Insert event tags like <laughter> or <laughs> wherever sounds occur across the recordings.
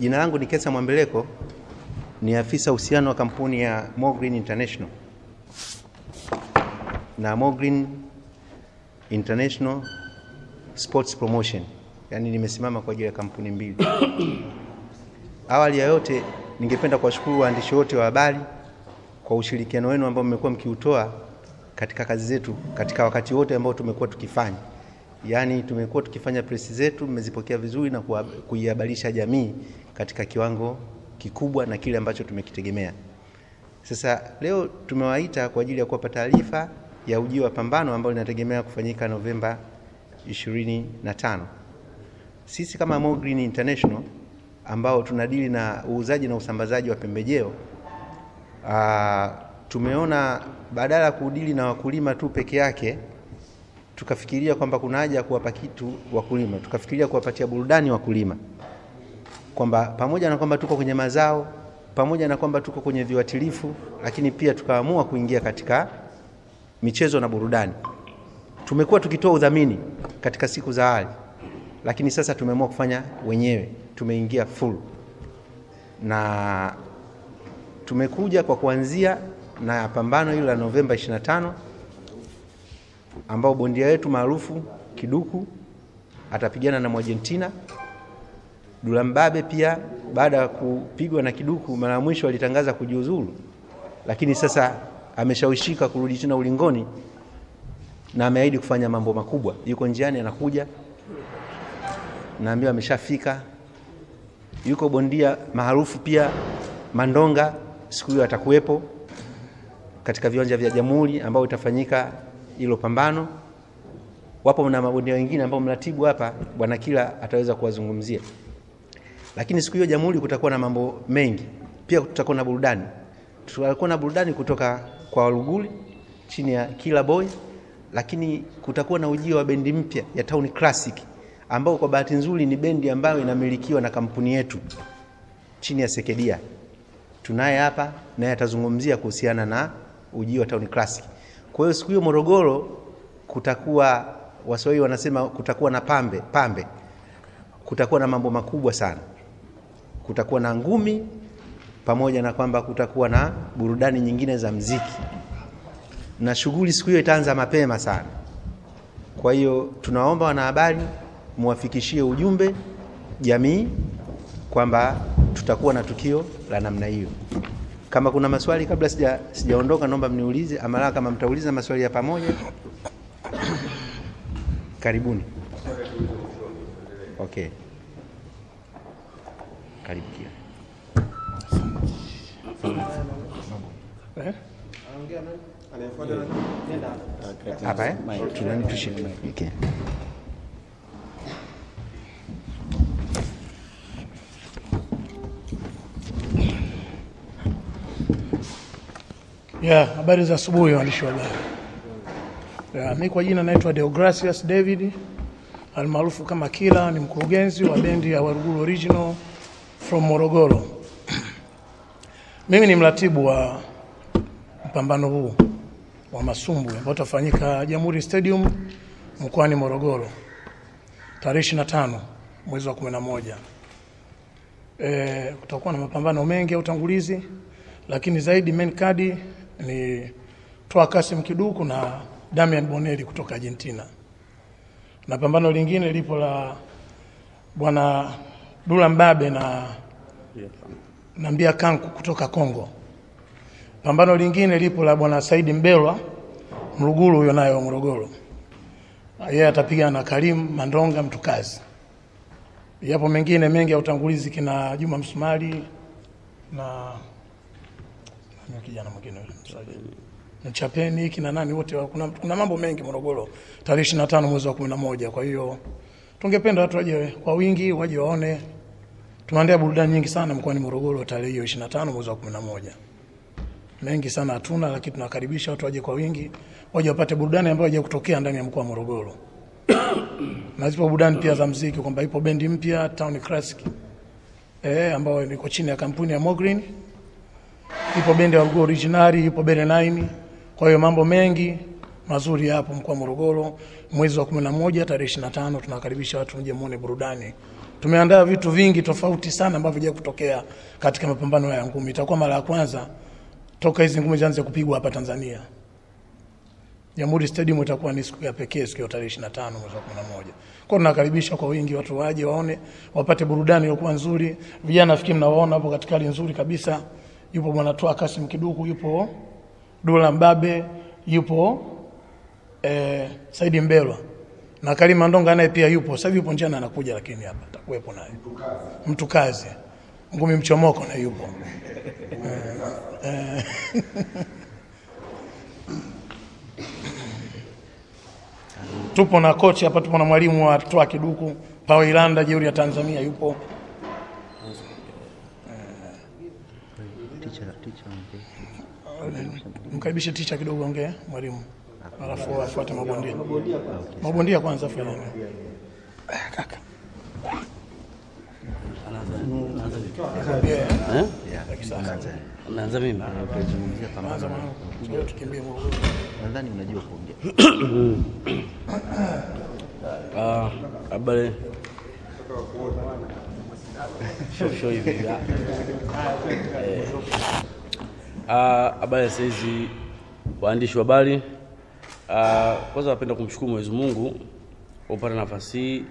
Jina langu ni Kesa Mwambeleko, ni afisa uhusiano wa kampuni ya Mogreen International. Na Mogreen International Sports Promotion, yaani nimesimama kwa ajili ya kampuni mbili. <coughs> Awali ya yote, ningependa kuwashukuru waandishi wote wa habari kwa ushirikiano wenu ambao mmekuwa mkiutoa katika kazi zetu katika wakati wote ambao tumekuwa tukifanya, yaani tumekuwa tukifanya presi zetu, mmezipokea vizuri na kuihabarisha jamii katika kiwango kikubwa na kile ambacho tumekitegemea. Sasa leo tumewaita kwa ajili ya kuwapa taarifa ya ujio wa pambano ambalo linategemea kufanyika Novemba 25. Sisi kama Mo Green International ambao tunadili na uuzaji na usambazaji wa pembejeo aa, tumeona badala ya kudili na wakulima tu peke yake tukafikiria kwamba kuna haja ya kuwapa kitu wakulima, tukafikiria kuwapatia burudani wakulima, kwamba pamoja na kwamba tuko kwenye mazao, pamoja na kwamba tuko kwenye viuatilifu, lakini pia tukaamua kuingia katika michezo na burudani. Tumekuwa tukitoa udhamini katika siku za awali, lakini sasa tumeamua kufanya wenyewe, tumeingia full na tumekuja kwa kuanzia na pambano hilo la Novemba 25 ambao bondia wetu maarufu Kiduku atapigana na Mwargentina. Dulambabe pia baada ya kupigwa na Kiduku mara ya mwisho alitangaza kujiuzuru, lakini sasa ameshawishika kurudi tena ulingoni na ameahidi kufanya mambo makubwa. Yuko njiani anakuja, naambiwa ameshafika. Yuko bondia maarufu pia Mandonga, siku hiyo atakuwepo katika viwanja vya Jamhuri ambao itafanyika hilo pambano. Wapo na mabondia wengine ambao mratibu hapa bwana Kila ataweza kuwazungumzia, lakini siku hiyo Jamhuri kutakuwa na mambo mengi, pia tutakuwa na burudani. Tutakuwa na burudani kutoka kwa Waluguli chini ya Kila Boy, lakini kutakuwa na ujio wa bendi mpya ya Town Classic ambao kwa bahati nzuri ni bendi ambayo inamilikiwa na kampuni yetu chini ya Sekedia. Tunaye hapa naye atazungumzia kuhusiana na ujio wa Town Classic. Kwa hiyo siku hiyo Morogoro kutakuwa, Waswahili wanasema kutakuwa na pambe pambe, kutakuwa na mambo makubwa sana. Kutakuwa na ngumi pamoja na kwamba kutakuwa na burudani nyingine za mziki, na shughuli siku hiyo itaanza mapema sana. Kwa hiyo tunaomba wanahabari muwafikishie ujumbe jamii kwamba tutakuwa na tukio la namna hiyo. Kama kuna maswali kabla sija sijaondoka, naomba mniulize, ama kama mtauliza maswali ya pamoja, karibuni. Okay, karibu kia Hapa eh? Ya, habari za asubuhi waandishi wa habari. Ya, mi kwa jina naitwa Deogracius David almaarufu kama Kila, ni mkurugenzi wa bendi ya Waruguru Original from Morogoro. Mimi ni mratibu wa mpambano huu wa masumbwi ambao utafanyika Jamhuri Stadium mkoani Morogoro tarehe 25 mwezi wa 11. Eh, kutakuwa na mapambano mengi ya utangulizi lakini zaidi main card ni Toa Kasim Kiduku na Damian Bonelli kutoka Argentina, na pambano lingine lipo la bwana Dula Mbabe na na Mbia Kanku kutoka Kongo. Pambano lingine lipo la bwana Saidi Mbelwa Mruguru, huyo nayo wa Morogoro, yeye atapiga na Karim Mandonga Mtukazi. Yapo mengine mengi ya utangulizi kina Juma Msumari na na kijana mwingine Mchapeni kina nani wote kuna, kuna mambo mengi Morogoro tarehe 25 mwezi wa 11. Kwa hiyo tungependa watu waje kwa wingi waje waone. Tumeandaa burudani nyingi sana mkoani Morogoro tarehe hiyo 25 mwezi wa 11. Mengi sana hatuna, lakini tunakaribisha watu waje kwa wingi waje wapate burudani ambayo haija kutokea ndani ya mkoa wa Morogoro. <coughs> na zipo burudani pia za mziki kwamba ipo bendi mpya Town Classic eh, ambayo iko chini ya kampuni ya Mogreen ipo bendi ya Rugo Originali, ipo Bere 9. Kwa hiyo mambo mengi mazuri hapo mkoa wa Morogoro, mwezi wa 11 tarehe 25, tunakaribisha watu mje muone burudani Tumeandaa vitu vingi tofauti sana ambavyo vija kutokea katika mapambano ya ngumi. Itakuwa mara ya kwanza toka hizi ngumi zianze kupigwa hapa Tanzania. Jamhuri Stadium itakuwa ni siku ya pekee siku ya tarehe 25 mwezi wa 11. Kwa hiyo tunakaribisha kwa wingi watu waje waone, wapate burudani iliyokuwa nzuri. Vijana nafikiri mnawaona hapo katika hali nzuri kabisa. Yupo bwana Toa Kasim Kiduku, yupo Dula Mbabe, yupo eh, Saidi Mbelwa na Karima Ndonga naye pia yupo. Sasa yupo njiani anakuja, lakini hapa atakuwepo naye mtu kazi ngumi mchomoko na yupo eh, eh. tupo na kochi hapa, tupo na mwalimu wa Toa Kiduku Pawa Ilanda, jeuri ya Tanzania yupo. Mkaribishe ticha kidogo, ongee mwalimu, alafu afuate mabondia. Mabondia kwanza, afu kaka Eh? Naanza mimi. Nadhani unajua kuongea. Ah, habari. Show show hivi. Ah. Habari ya saizi waandishi wa habari. Ah, kwanza napenda kumshukuru Mwenyezi Mungu kwa kupata nafasi hii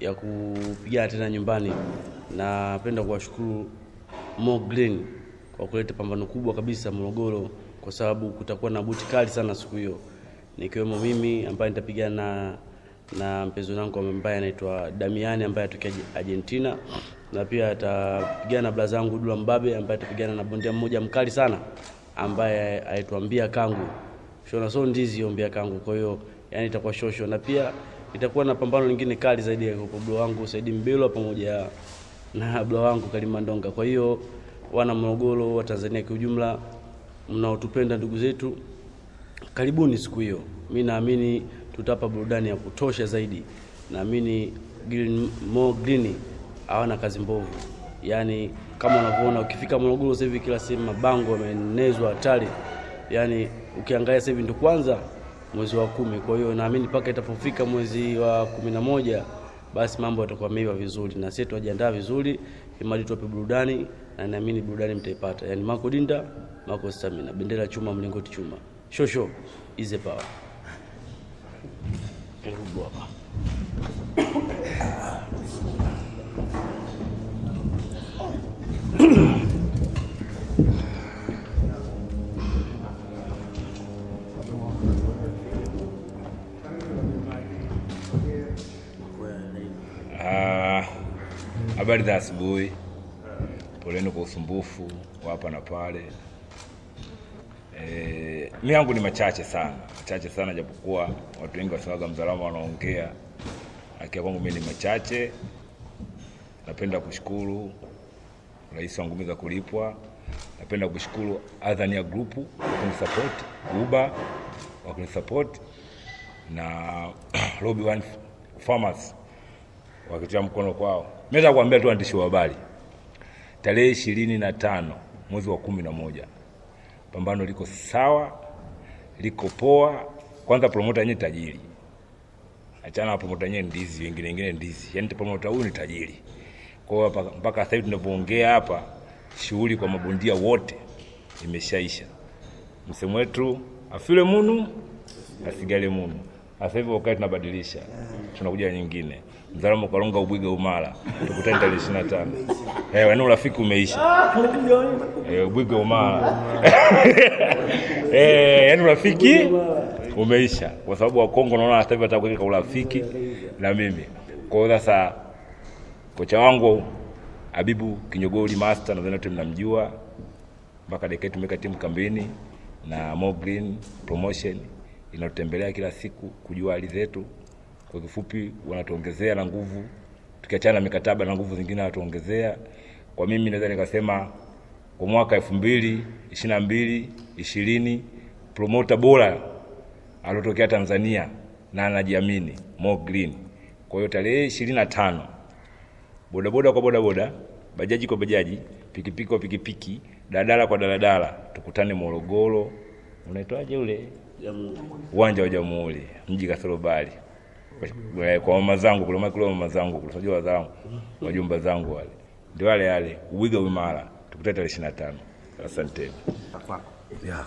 ya kupigana tena nyumbani. Na napenda kuwashukuru Mo Green kwa kuleta pambano kubwa kabisa Morogoro, kwa sababu kutakuwa na buti kali sana siku hiyo, nikiwemo mimi ambaye nitapigana na, mpenzi wangu ambaye anaitwa Damiani ambaye atokea Argentina, na pia atapigana na blaza yangu Dula Mbabe ambaye atapigana na bondia mmoja mkali sana ambaye aitwambia Kangu shona so ndizi ombea Kangu. Kwa hiyo yani itakuwa shosho, na pia itakuwa na pambano lingine kali zaidi kwa blo wangu Saidi Mbelwa pamoja na blo wangu Kalima Ndonga. Kwa hiyo wana Morogoro wa Tanzania kwa ujumla, mnaotupenda ndugu zetu, karibuni siku hiyo. Mi naamini tutapa burudani ya kutosha zaidi. Naamini Green, Mo Green hawana kazi mbovu, yaani kama unavyoona ukifika Morogoro sasa hivi kila sehemu mabango yamenezwa hatari, yaani ukiangalia sasa hivi ndio kwanza mwezi wa kumi. Kwa hiyo naamini mpaka itapofika mwezi wa kumi na moja basi mambo yatakuwa yameiva vizuri, na sisi tunajiandaa vizuri imali tuwape burudani, na naamini burudani mtaipata. Yaani Mako Dinda, Mako Stamina, bendera chuma, mlingoti chuma, shosho ize power. Habari za asubuhi. Poleni kwa usumbufu wa hapa na pale. E, mi yangu ni machache sana, machache sana, japokuwa watu wengi wasemaga mzalama wanaongea, akia kwangu mi ni machache. Napenda kushukuru rais wangu za kulipwa. Napenda kushukuru Azania Group kwa kunisupport, Uber kwa kunisupport na <clears throat> Lobby One Farmers wakitia mkono kwao. Nataka kuambia tu waandishi wa habari, tarehe ishirini na tano mwezi wa kumi na moja pambano liko sawa, liko poa. Kwanza promota yenyewe tajiri, achana na promota yenyewe ndizi, wengine wengine ndizi, yaani promota huyu ni tajiri. Kwa hiyo mpaka sasa hivi hapa, shughuli kwa mabondia wote imeshaisha. Msemo wetu afile munu asigale munu. Sasa hivi wakati tunabadilisha, tunakuja nyingine. Mzalamo Kalonga Ubwiga Umara, tukutane tarehe ishirini na tano. Eh, yaani urafiki umeisha. Eh, Ubwiga Umara. <laughs> Eh, yaani urafiki umeisha kwa sababu Wakongo naona hata hivi atakuweka urafiki na mimi. Kwa hiyo sasa kocha wangu Habibu Kinyogoli Master, nadhani wote mnamjua mpaka dakika tumeweka timu kambini na Mo Green Promotion inatutembelea kila siku kujua hali zetu. Kwa kifupi, wanatuongezea na nguvu, tukiachana na mikataba na nguvu zingine wanatuongezea. Kwa mimi naweza nikasema kwa mwaka elfu mbili ishirini na mbili ishirini promota bora aliotokea Tanzania na anajiamini Mo Green. Kwa hiyo tarehe ishirini na tano bodaboda kwa bodaboda, bajaji kwa bajaji, pikipiki kwa pikipiki, daladala kwa daladala, tukutane Morogoro. Unaitwaje ule uwanja wa Jamhuri, mji kasoro bali. Kwa- mama zangu kule, maana kule mama zangu kule, unajua wazangu wajumba zangu wale ndio wale wale, uwiga uimara, tukutane tarehe 25. Asanteni. Yeah.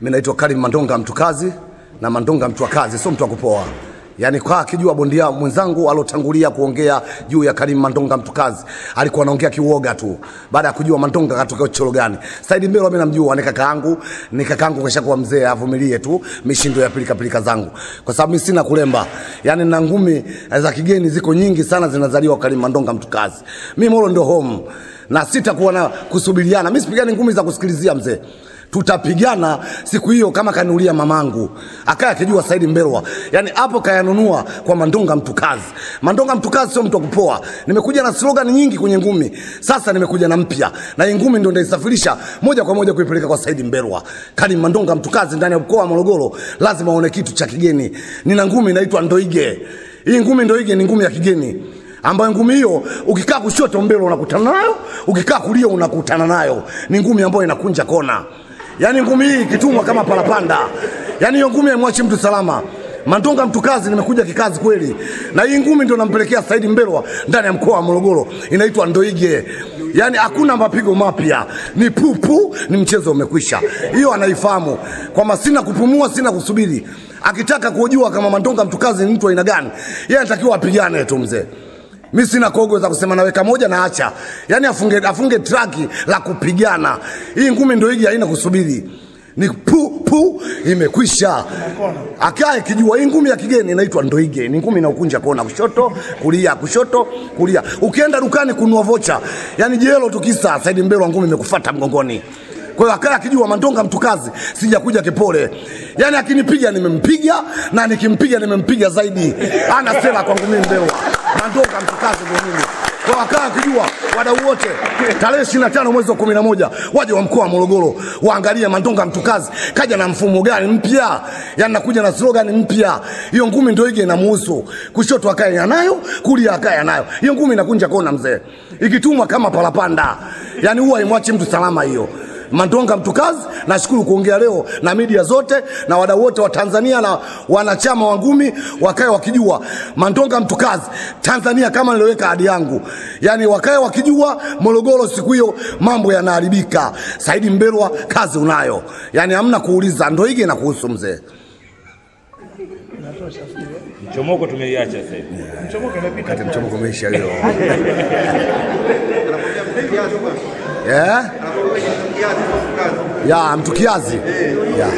Mimi naitwa Karim Mandonga mtukazi na Mandonga mtu wa kazi, sio mtu wa kupoa. Yaani kwa akijua bondia mwenzangu alotangulia kuongea juu ya Karim Mandonga mtukazi, alikuwa anaongea kiuoga tu. Baada ya kujua Mandonga katoka chochoro gani. Saidi Mbelo mimi namjua ni kaka yangu, ni kaka yangu keshakuwa mzee, avumilie tu mishindo ya pilika pilika zangu. Kwa sababu mimi sina kulemba. yani na ngumi za kigeni ziko nyingi sana zinazaliwa Karim Mandonga mtukazi. Mimi Molo ndio home na sitakuwa na kusubiriana. Mimi sipigani ngumi za kusikilizia mzee tutapigana siku hiyo kama kanulia mamangu akaya akijua Saidi Mbelwa, yani hapo kayanunua kwa Mandonga mtukazi. Mandonga mtukazi sio mtu kupoa. Nimekuja na slogan nyingi kwenye ngumi, sasa nimekuja na mpya, na ngumi ndio ndaisafirisha moja kwa moja kuipeleka kwa Saidi Mbelwa. Kani Mandonga mtukazi ndani ya mkoa wa Morogoro lazima aone kitu cha kigeni. Nina ngumi inaitwa Ndoige. Hii ngumi Ndoige ni ngumi ya kigeni ambayo ngumi hiyo ukikaa kushoto mbele unakutana nayo, ukikaa kulia unakutana nayo. Ni ngumi ambayo inakunja kona. Yaani ngumi hii ikitumwa kama parapanda, yani hiyo ngumi haimwachi mtu salama. Mandonga mtukazi, nimekuja kikazi kweli, na hii ngumi ndio nampelekea Saidi Mbelwa ndani ya mkoa wa Morogoro, inaitwa Ndoige. Yani hakuna mapigo mapya, ni pupu, ni mchezo umekwisha. Hiyo anaifahamu kwamba sina kupumua, sina kusubiri. Akitaka kujua kama Mandonga mtukazi ni mtu aina gani, yeye anatakiwa apigane tu mzee. Mi sina kogo za kusema naweka moja na acha, yaani afunge, afunge traki la kupigana. Hii ngumi ndio hiji haina kusubiri, ni pu pu, imekwisha. Akae kijua hii ngumi ya kigeni inaitwa ndoige, ni ngumi inaokunja kona, kushoto kulia, kushoto kulia. Ukienda dukani kunua vocha, yani jelo tukisa Saidi Mbelwa ngumi imekufuata mgongoni. Kwa hiyo akae akijua Mandonga mtu kazi, sijakuja kipole. Yani akinipiga nimempiga na nikimpiga nimempiga zaidi. Ana sera kwangu mimi Mbelwa. Mtukazi ndio mimi. Kwa wakaa akijua wadau wote tarehe 25 mwezi wa 11 waje wa mkoa wa Morogoro waangalie Mandonga mtukazi kaja na mfumo gani mpya. yani nakuja na slogan mpya. Hiyo ngumi ndio ige inamuhusu. Kushoto akae nayo, kulia akae nayo. Hiyo ngumi inakunja kona mzee. Ikitumwa kama parapanda. yani huwa imwachi mtu salama hiyo. Mandonga mtukazi, nashukuru kuongea leo na media zote na wadau wote wa Tanzania na wanachama wa ngumi wakae wakijua Mandonga mtukazi Tanzania, kama niliweka ahadi yangu, yani wakae wakijua Morogoro siku hiyo mambo yanaharibika. Saidi mberwa kazi unayo, yani hamna kuuliza, ndo hige na kuhusu mzee. Mchomoko tumeiacha sasa hivi. Mchomoko inapita. Kati mchomoko umeisha <laughs> leo. Yeah? Ya mtu kiazi. Ya.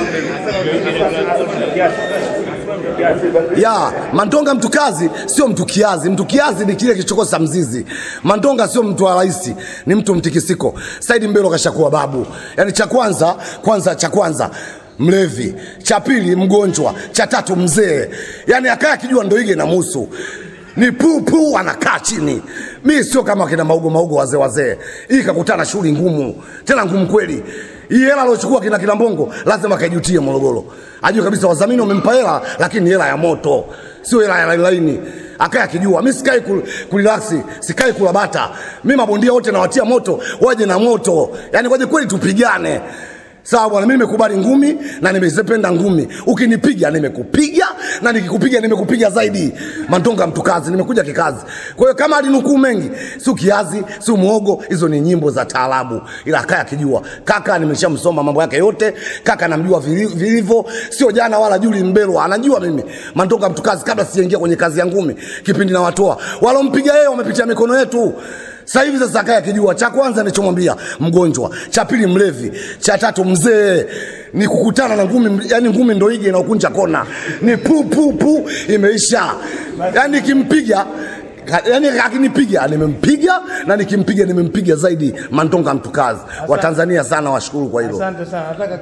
Ya, Mandonga mtu kazi sio mtu kiazi. Mtu kiazi ni kile kilichokosa mzizi. Mandonga sio mtu wa rahisi, ni mtu mtikisiko. Saidi Mbelo kashakuwa babu. Yaani cha kwanza, kwanza cha kwanza mlevi, cha pili mgonjwa, cha tatu mzee. Yaani akaya akijua ndo ige na musu ni pupu anakaa chini. Mi sio kama kina maugo maugo wazee wazee. Hii kakutana shughuli ngumu, tena ngumu kweli. Hii hela aliochukua kina kina Mbongo lazima kaijutie Morogoro. Ajue kabisa wadhamini wamempa hela, lakini ni hela ya moto, sio hela ya laini laini. Akaya akijua mi sikai kurilaksi, sikai kulabata. Mi mabondia wote nawatia moto, waje na moto, yaani waje kweli tupigane. Sawa bwana, mimi nimekubali ngumi na nimezipenda ngumi. Ukinipiga nimekupiga na nikikupiga nimekupiga zaidi. Mandonga mtukazi, nimekuja kikazi. Kwa hiyo kama alinukuu mengi, si kiazi, si muogo, hizo ni nyimbo za taarabu. Ila kaya akijua, kaka nimeshamsoma mambo yake yote, kaka namjua vilivyo, sio jana wala Juli Mbelwa, anajua mimi. Mandonga mtukazi kabla sijaingia kwenye kazi ya ngumi, kipindi na watoa. Walompiga yeye wamepitia mikono yetu. Sasa hivi sasa kaya kijua, cha kwanza nilichomwambia mgonjwa, cha pili mlevi, cha tatu mzee ni kukutana na ngumi, yani ngumi ndo ije inaokunja kona, ni pu pu pu, imeisha. Yani kimpiga yani akinipiga nimempiga na nikimpiga nimempiga zaidi. Mandonga mtukazi wa Tanzania sana, washukuru kwa hilo. Asante sana. Nataka